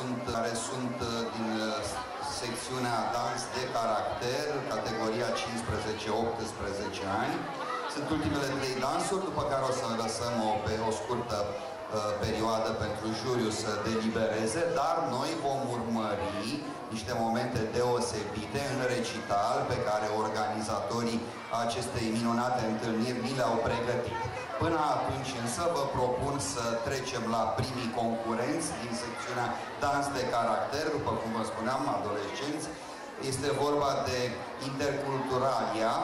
care sunt, care sunt uh, din uh, secțiunea dans de caracter, categoria 15-18 ani. Sunt ultimele trei dansuri, după care o să lăsăm o, pe o scurtă uh, perioadă pentru juriu să delibereze, dar noi vom urmări niște momente deosebite în recital pe care organizatorii acestei minunate întâlniri ni le-au pregătit. Până atunci însă vă propun să trecem la primii concurenți din secțiunea dans de caracter, după cum vă spuneam, adolescenți. Este vorba de Interculturalia,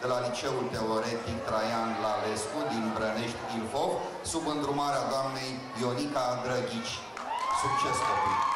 de la Liceul Teoretic Traian Lalescu din Brănești Ilfov, sub îndrumarea doamnei Ionica Drăghici. Succes, copii!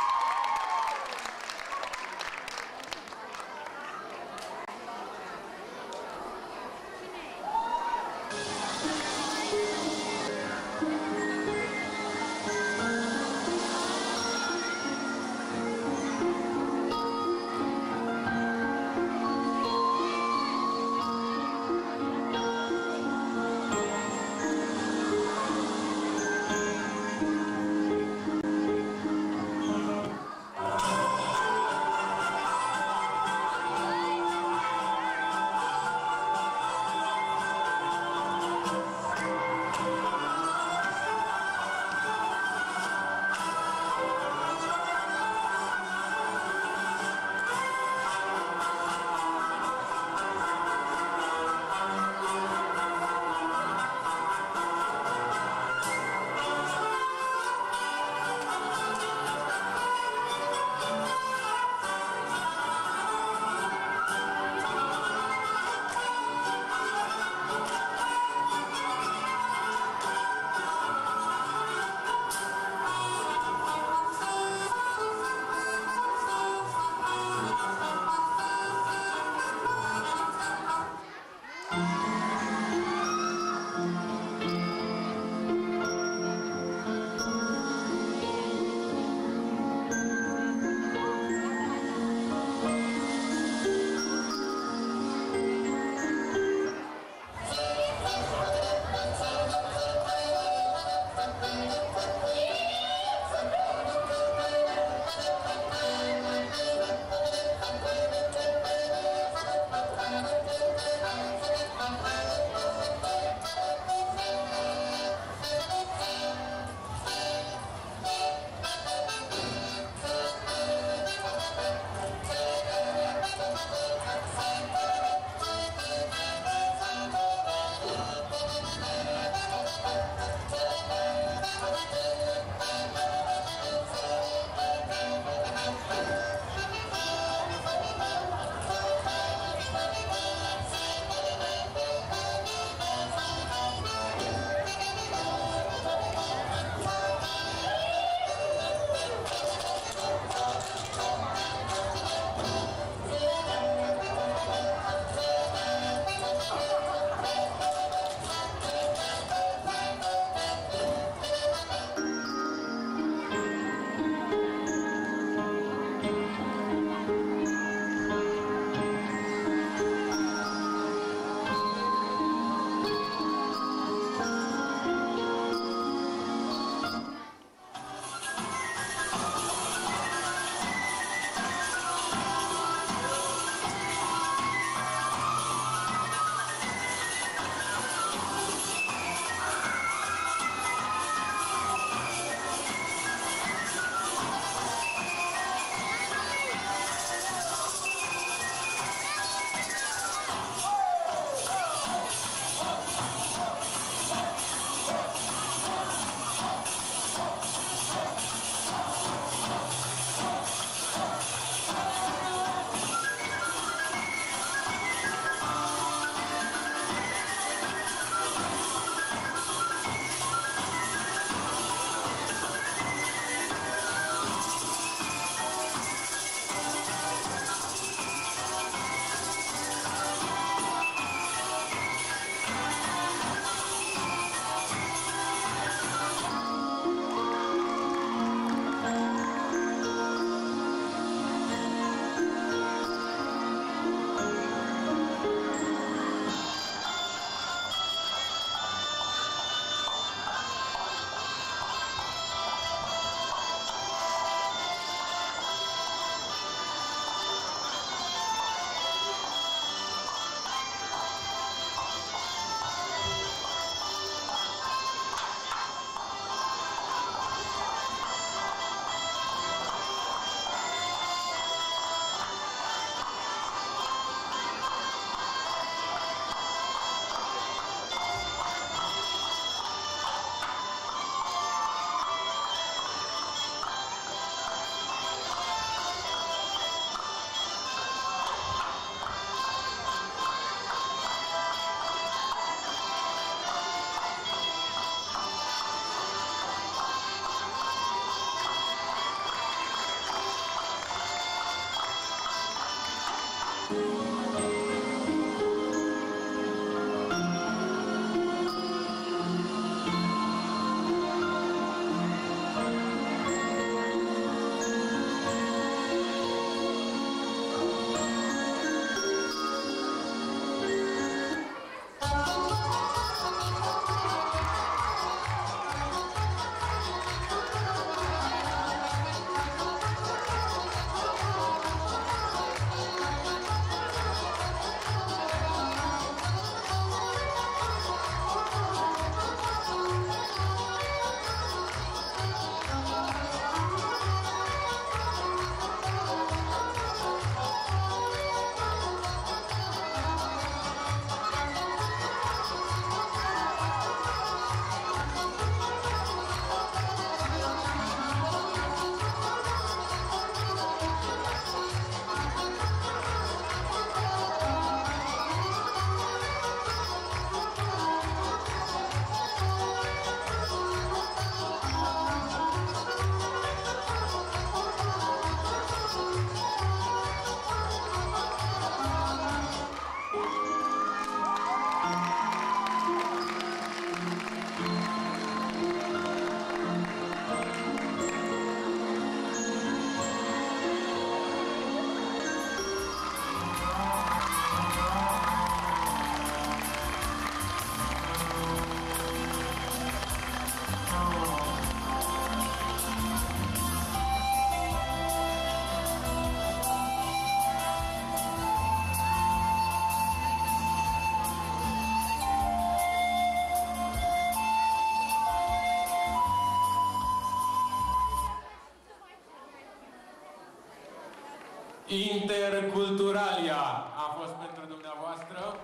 Interculturalia a fost pentru dumneavoastră.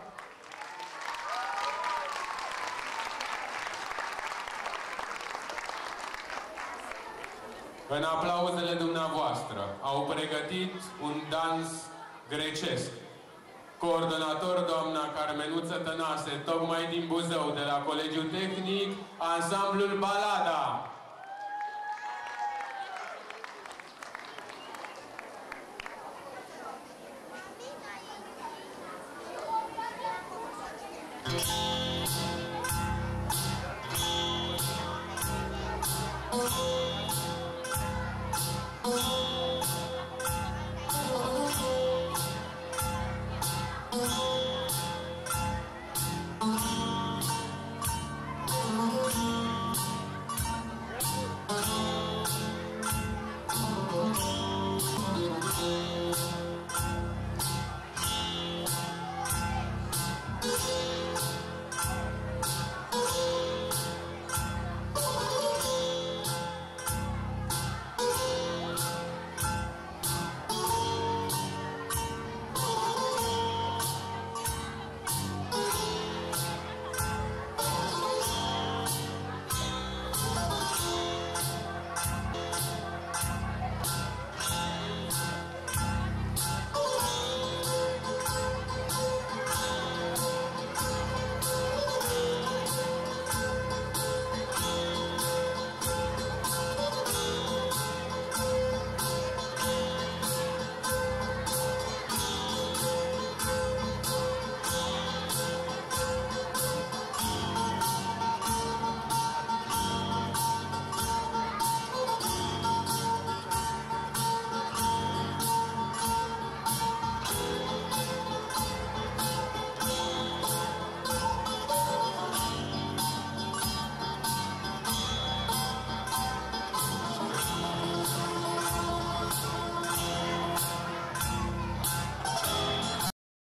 În aplauzele dumneavoastră au pregătit un dans grecesc. Coordonator doamna Carmenuță Tănase, tocmai din Buzău, de la Colegiul Tehnic, ansamblul Balada.